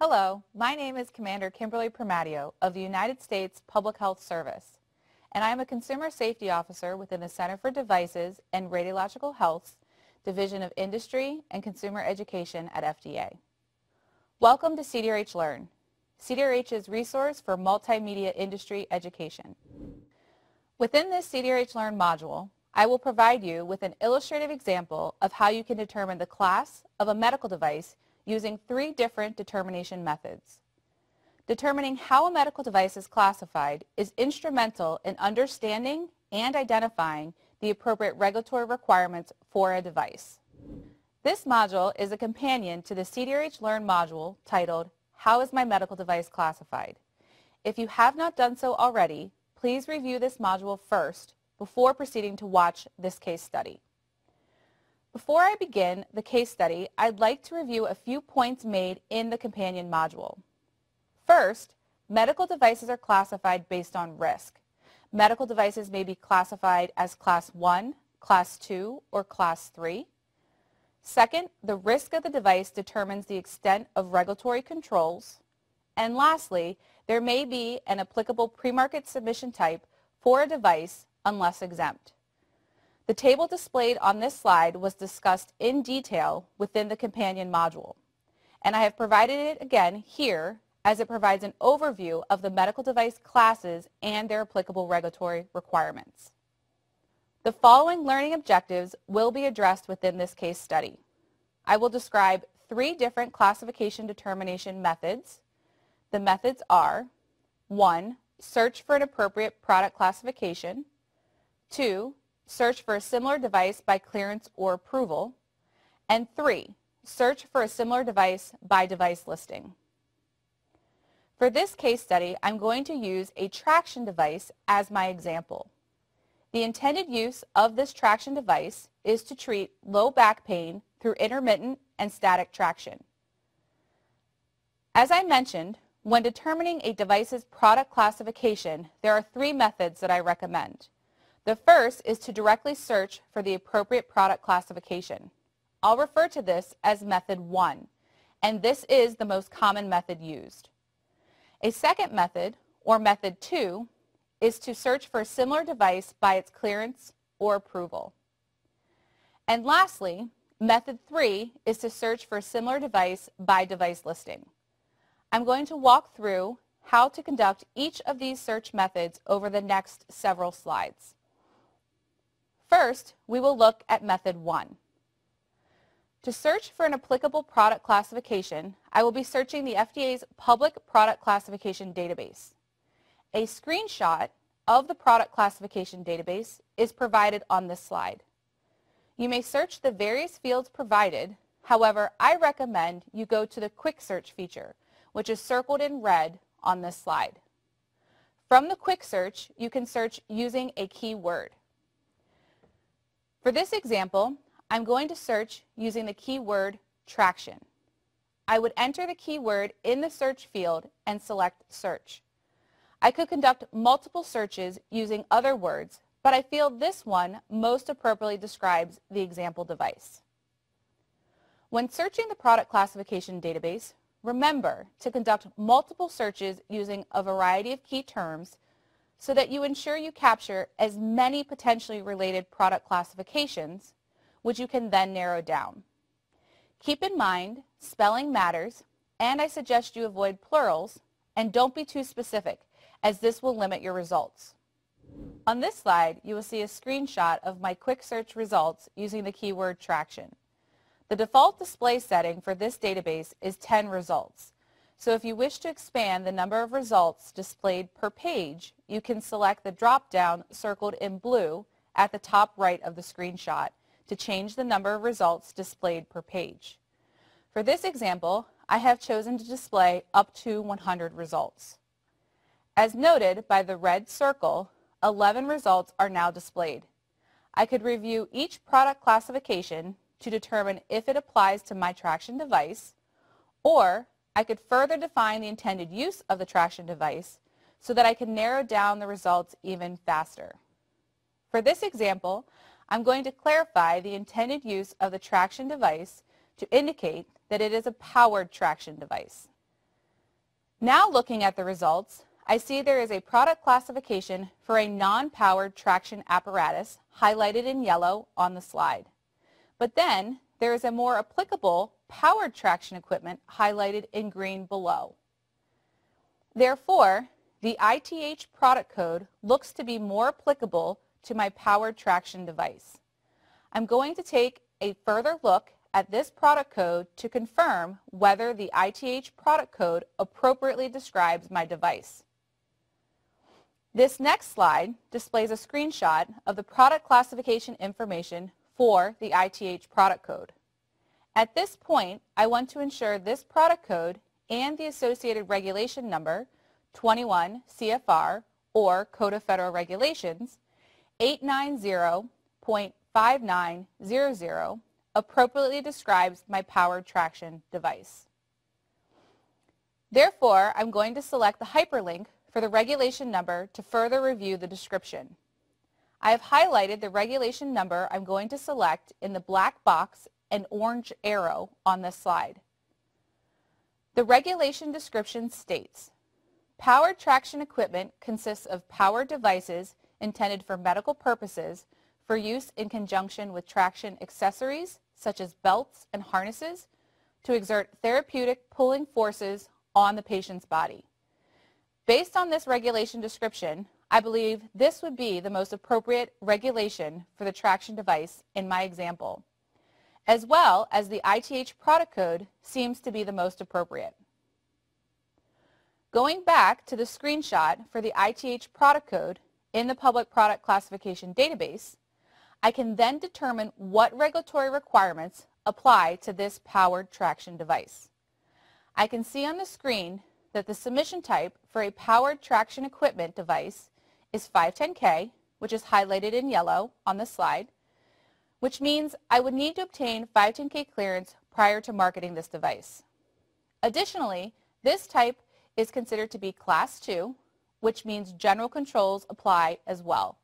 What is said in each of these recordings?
Hello, my name is Commander Kimberly Piermatteo of the United States Public Health Service, and I am a Consumer Safety Officer within the Center for Devices and Radiological Health's Division of Industry and Consumer Education at FDA. Welcome to CDRH Learn, CDRH's resource for multimedia industry education. Within this CDRH Learn module, I will provide you with an illustrative example of how you can determine the class of a medical device using three different determination methods. Determining how a medical device is classified is instrumental in understanding and identifying the appropriate regulatory requirements for a device. This module is a companion to the CDRH Learn module titled, How is my medical device classified? If you have not done so already, please review this module first before proceeding to watch this case study. Before I begin the case study, I'd like to review a few points made in the companion module. First, medical devices are classified based on risk. Medical devices may be classified as Class 1, Class 2, or Class 3. Second, the risk of the device determines the extent of regulatory controls. And lastly, there may be an applicable premarket submission type for a device unless exempt. The table displayed on this slide was discussed in detail within the companion module, and I have provided it again here as it provides an overview of the medical device classes and their applicable regulatory requirements. The following learning objectives will be addressed within this case study. I will describe three different classification determination methods. The methods are 1. Search for an appropriate product classification. 2 search for a similar device by clearance or approval. And three, search for a similar device by device listing. For this case study, I'm going to use a traction device as my example. The intended use of this traction device is to treat low back pain through intermittent and static traction. As I mentioned, when determining a device's product classification, there are three methods that I recommend. The first is to directly search for the appropriate product classification. I'll refer to this as method 1, and this is the most common method used. A second method, or method 2, is to search for a similar device by its clearance or approval. And lastly, method 3 is to search for a similar device by device listing. I'm going to walk through how to conduct each of these search methods over the next several slides. First, we will look at method one. To search for an applicable product classification, I will be searching the FDA's Public Product Classification Database. A screenshot of the product classification database is provided on this slide. You may search the various fields provided, however, I recommend you go to the Quick Search feature, which is circled in red on this slide. From the Quick Search, you can search using a keyword. For this example, I'm going to search using the keyword traction. I would enter the keyword in the search field and select search. I could conduct multiple searches using other words, but I feel this one most appropriately describes the example device. When searching the product classification database, remember to conduct multiple searches using a variety of key terms so that you ensure you capture as many potentially related product classifications, which you can then narrow down. Keep in mind, spelling matters, and I suggest you avoid plurals, and don't be too specific, as this will limit your results. On this slide, you will see a screenshot of my quick search results using the keyword traction. The default display setting for this database is 10 results, so if you wish to expand the number of results displayed per page, you can select the drop-down circled in blue at the top right of the screenshot to change the number of results displayed per page. For this example, I have chosen to display up to 100 results. As noted by the red circle, 11 results are now displayed. I could review each product classification to determine if it applies to my traction device, or I could further define the intended use of the traction device so that I can narrow down the results even faster. For this example, I'm going to clarify the intended use of the traction device to indicate that it is a powered traction device. Now looking at the results, I see there is a product classification for a non-powered traction apparatus highlighted in yellow on the slide. But then there is a more applicable powered traction equipment highlighted in green below. Therefore, the ITH product code looks to be more applicable to my powered traction device. I'm going to take a further look at this product code to confirm whether the ITH product code appropriately describes my device. This next slide displays a screenshot of the product classification information for the ITH product code. At this point, I want to ensure this product code and the associated regulation number, 21 CFR, or Code of Federal Regulations, 890.5900 appropriately describes my powered traction device. Therefore, I'm going to select the hyperlink for the regulation number to further review the description. I have highlighted the regulation number I'm going to select in the black box and orange arrow on this slide. The regulation description states, Powered traction equipment consists of powered devices intended for medical purposes for use in conjunction with traction accessories such as belts and harnesses, to exert therapeutic pulling forces on the patient's body. Based on this regulation description, I believe this would be the most appropriate regulation for the traction device in my example, as well as the ITH product code seems to be the most appropriate. Going back to the screenshot for the ITH product code in the public product classification database, I can then determine what regulatory requirements apply to this powered traction device. I can see on the screen that the submission type for a powered traction equipment device is 510K, which is highlighted in yellow on the slide, which means I would need to obtain 510K clearance prior to marketing this device. Additionally, this type is considered to be Class 2, which means general controls apply as well.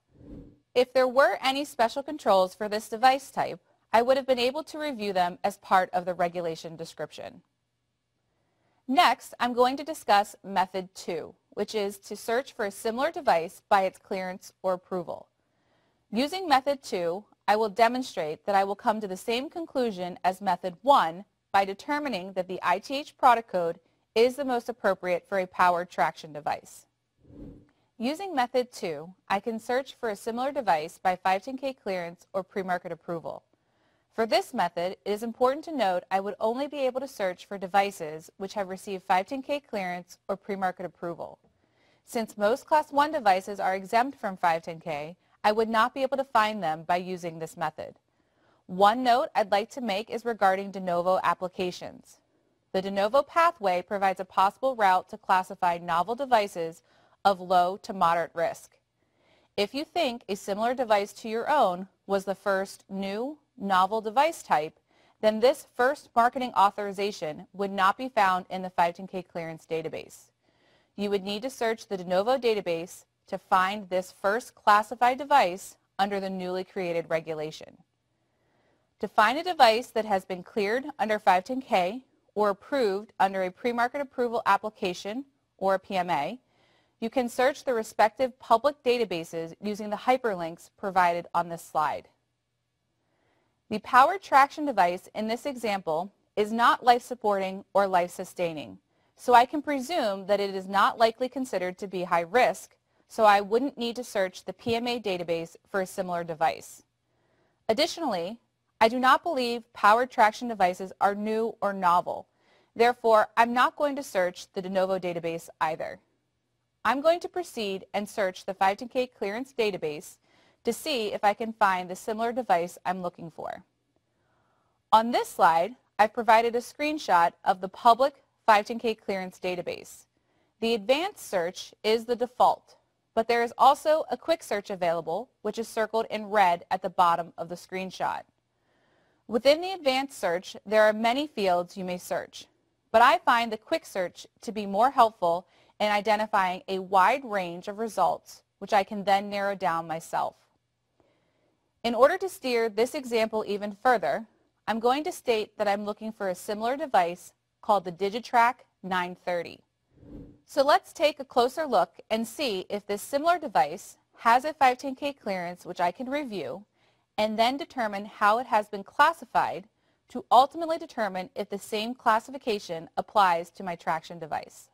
If there were any special controls for this device type, I would have been able to review them as part of the regulation description. Next, I'm going to discuss method two, which is to search for a similar device by its clearance or approval. Using method two, I will demonstrate that I will come to the same conclusion as method one by determining that the ITH product code is the most appropriate for a powered traction device. Using method 2, I can search for a similar device by 510K clearance or pre-market approval. For this method, it is important to note I would only be able to search for devices which have received 510K clearance or pre-market approval. Since most Class 1 devices are exempt from 510K, I would not be able to find them by using this method. One note I'd like to make is regarding de novo applications. The de novo pathway provides a possible route to classify novel devices of low to moderate risk. If you think a similar device to your own was the first new, novel device type, then this first marketing authorization would not be found in the 510K clearance database. You would need to search the de novo database to find this first classified device under the newly created regulation. To find a device that has been cleared under 510K or approved under a pre-market approval application or a PMA, you can search the respective public databases using the hyperlinks provided on this slide. The powered traction device in this example is not life-supporting or life-sustaining, so I can presume that it is not likely considered to be high risk, so I wouldn't need to search the PMA database for a similar device. Additionally, I do not believe powered traction devices are new or novel. Therefore, I'm not going to search the de novo database either. I'm going to proceed and search the 510K clearance database to see if I can find the similar device I'm looking for. On this slide, I've provided a screenshot of the public 510K clearance database. The advanced search is the default, but there is also a quick search available, which is circled in red at the bottom of the screenshot. Within the advanced search, there are many fields you may search, but I find the quick search to be more helpful in identifying a wide range of results, which I can then narrow down myself. In order to steer this example even further, I'm going to state that I'm looking for a similar device called the Digitrack 930. So let's take a closer look and see if this similar device has a 510K clearance which I can review and then determine how it has been classified to ultimately determine if the same classification applies to my traction device.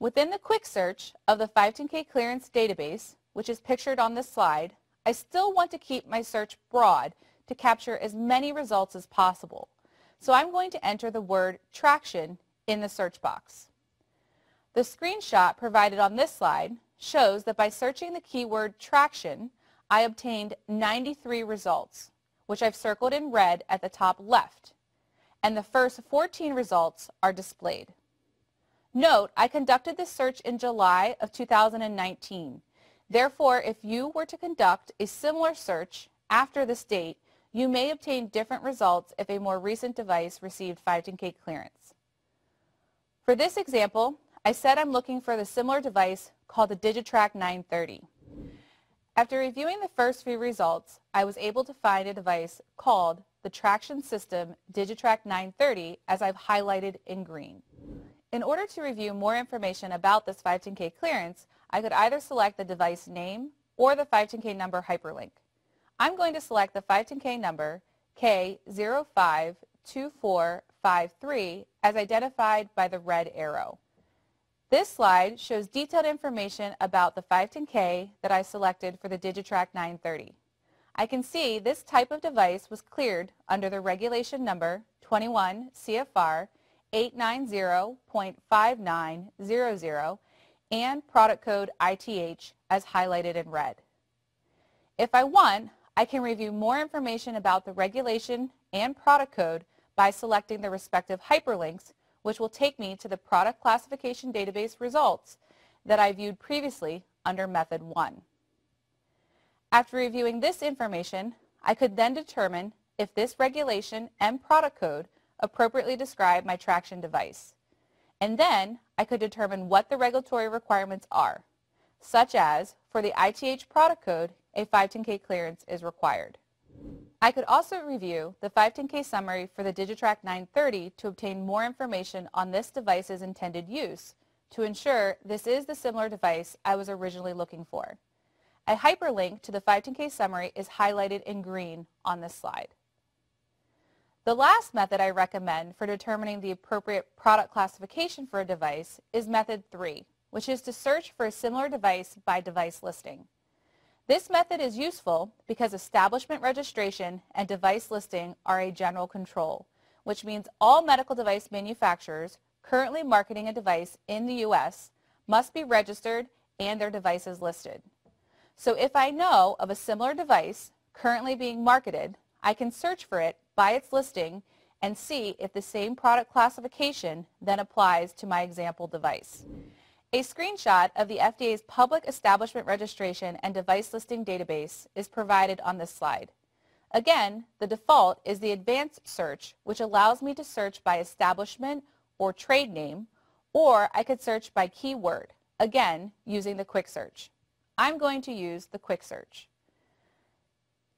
Within the quick search of the 510K clearance database, which is pictured on this slide, I still want to keep my search broad to capture as many results as possible. So I'm going to enter the word traction in the search box. The screenshot provided on this slide shows that by searching the keyword traction, I obtained 93 results, which I've circled in red at the top left, and the first 14 results are displayed. Note, I conducted this search in July of 2019. Therefore, if you were to conduct a similar search after this date, you may obtain different results if a more recent device received 510K clearance. For this example, I said I'm looking for the similar device called the Digitrack 930. After reviewing the first few results, I was able to find a device called the Traction System Digitrack 930 as I've highlighted in green. In order to review more information about this 510K clearance, I could either select the device name or the 510K number hyperlink. I'm going to select the 510K number K052453 as identified by the red arrow. This slide shows detailed information about the 510K that I selected for the Digitrack 930. I can see this type of device was cleared under the regulation number 21 CFR 890.5900 and product code ITH as highlighted in red. If I want, I can review more information about the regulation and product code by selecting the respective hyperlinks, which will take me to the product classification database results that I viewed previously under Method 1. After reviewing this information, I could then determine if this regulation and product code appropriately describe my traction device. And then I could determine what the regulatory requirements are, such as for the ITH product code, a 510K clearance is required. I could also review the 510K summary for the Digitrack 930 to obtain more information on this device's intended use to ensure this is the similar device I was originally looking for. A hyperlink to the 510K summary is highlighted in green on this slide. The last method I recommend for determining the appropriate product classification for a device is method 3, which is to search for a similar device by device listing. This method is useful because establishment registration and device listing are a general control, which means all medical device manufacturers currently marketing a device in the U.S. must be registered and their devices listed. So if I know of a similar device currently being marketed, I can search for it by its listing and see if the same product classification then applies to my example device. A screenshot of the FDA's Public Establishment Registration and Device Listing Database is provided on this slide. Again, the default is the advanced search, which allows me to search by establishment or trade name, or I could search by keyword, again, using the quick search. I'm going to use the quick search.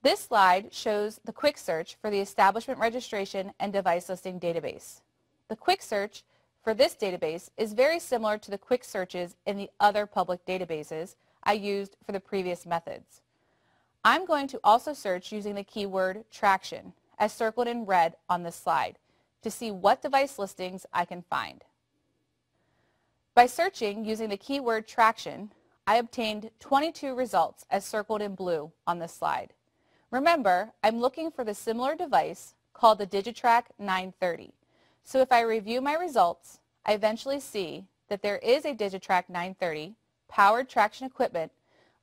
This slide shows the quick search for the Establishment Registration and Device Listing Database. The quick search for this database is very similar to the quick searches in the other public databases I used for the previous methods. I'm going to also search using the keyword traction, as circled in red on this slide, to see what device listings I can find. By searching using the keyword traction, I obtained 22 results as circled in blue on this slide. Remember, I'm looking for the similar device called the Digitrack 930. So if I review my results, I eventually see that there is a Digitrack 930 powered traction equipment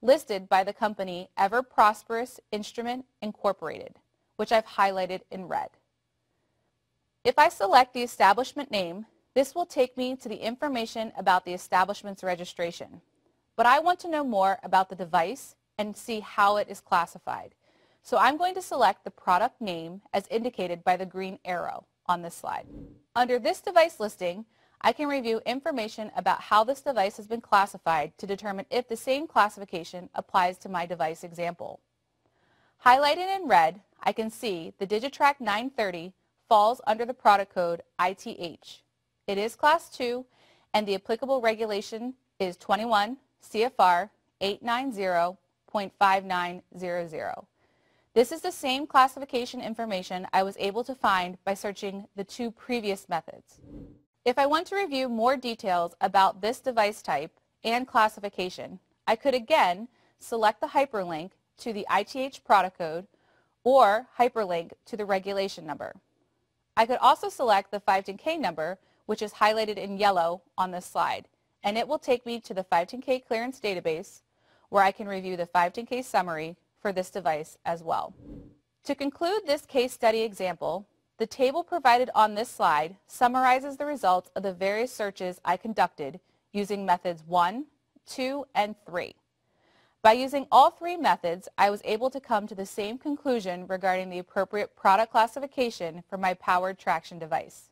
listed by the company Ever Prosperous Instrument Incorporated, which I've highlighted in red. If I select the establishment name, this will take me to the information about the establishment's registration. But I want to know more about the device and see how it is classified. So I'm going to select the product name as indicated by the green arrow on this slide. Under this device listing, I can review information about how this device has been classified to determine if the same classification applies to my device example. Highlighted in red, I can see the Digitrack 930 falls under the product code ITH. It is class 2 and the applicable regulation is 21 CFR 890.5900. This is the same classification information I was able to find by searching the two previous methods. If I want to review more details about this device type and classification, I could again select the hyperlink to the ITH product code or hyperlink to the regulation number. I could also select the 510K number, which is highlighted in yellow on this slide, and it will take me to the 510K clearance database where I can review the 510K summary for this device as well. To conclude this case study example, the table provided on this slide summarizes the results of the various searches I conducted using methods 1, 2, and 3. By using all three methods, I was able to come to the same conclusion regarding the appropriate product classification for my powered traction device.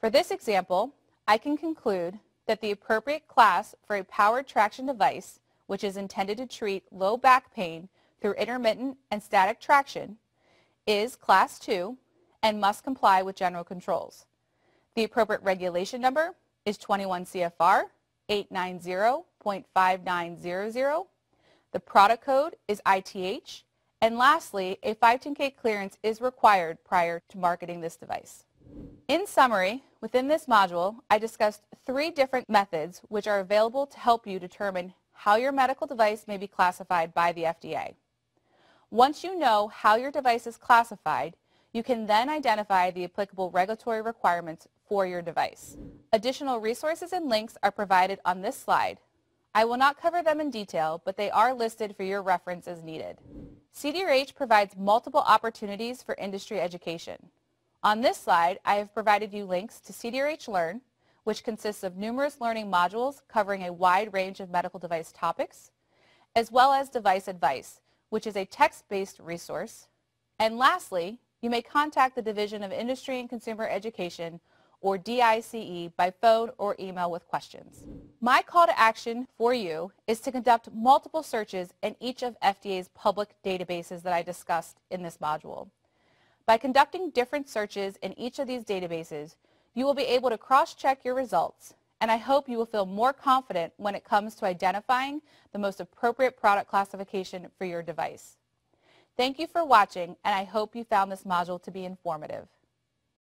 For this example, I can conclude that the appropriate class for a powered traction device, which is intended to treat low back pain through intermittent and static traction, is Class 2 and must comply with general controls. The appropriate regulation number is 21 CFR 890.5900 the product code is ITH. And lastly, a 510K clearance is required prior to marketing this device. In summary, within this module, I discussed three different methods which are available to help you determine how your medical device may be classified by the FDA. Once you know how your device is classified, you can then identify the applicable regulatory requirements for your device. Additional resources and links are provided on this slide, I will not cover them in detail, but they are listed for your reference as needed. CDRH provides multiple opportunities for industry education. On this slide, I have provided you links to CDRH Learn, which consists of numerous learning modules covering a wide range of medical device topics, as well as Device Advice, which is a text-based resource. And lastly, you may contact the Division of Industry and Consumer Education or DICE by phone or email with questions. My call to action for you is to conduct multiple searches in each of FDA's public databases that I discussed in this module. By conducting different searches in each of these databases, you will be able to cross-check your results, and I hope you will feel more confident when it comes to identifying the most appropriate product classification for your device. Thank you for watching, and I hope you found this module to be informative.